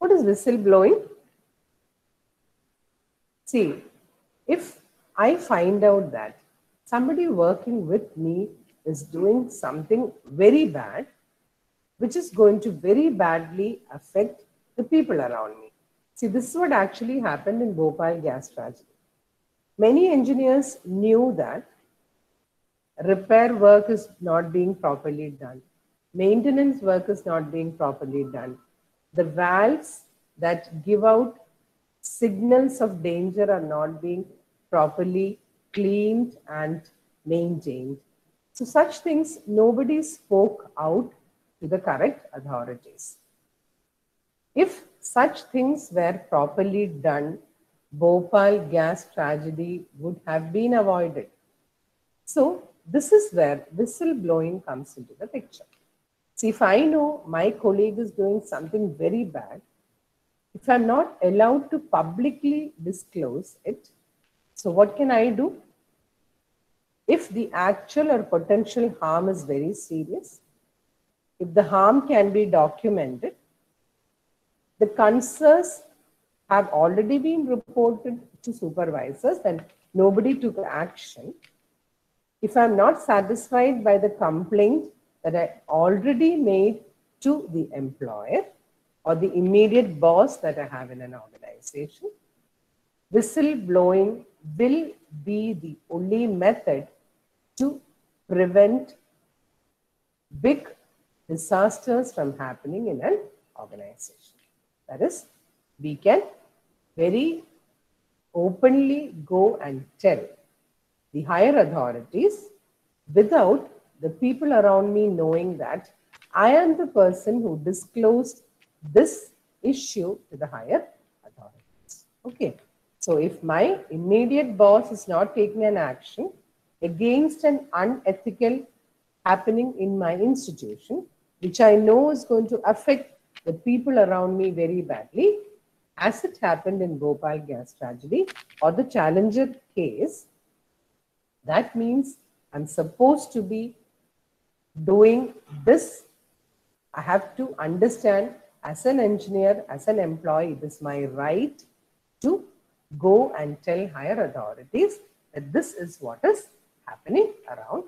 What is whistleblowing? See, if I find out that somebody working with me is doing something very bad, which is going to very badly affect the people around me. See, this is what actually happened in Bhopal gas tragedy. Many engineers knew that repair work is not being properly done. Maintenance work is not being properly done. The valves that give out signals of danger are not being properly cleaned and maintained. So such things, nobody spoke out to the correct authorities. If such things were properly done, Bhopal gas tragedy would have been avoided. So this is where whistleblowing comes into the picture. See, if I know my colleague is doing something very bad, if I'm not allowed to publicly disclose it, so what can I do? If the actual or potential harm is very serious, if the harm can be documented, the concerns have already been reported to supervisors and nobody took action. If I'm not satisfied by the complaint that I already made to the employer or the immediate boss that I have in an organization, whistleblowing will be the only method to prevent big disasters from happening in an organization. That is, we can very openly go and tell the higher authorities without the people around me knowing that I am the person who disclosed this issue to the higher authorities. Okay. So if my immediate boss is not taking an action against an unethical happening in my institution, which I know is going to affect the people around me very badly, as it happened in Bhopal gas tragedy or the Challenger case, that means I'm supposed to be doing this. I have to understand as an engineer, as an employee, it is my right to go and tell higher authorities that this is what is happening around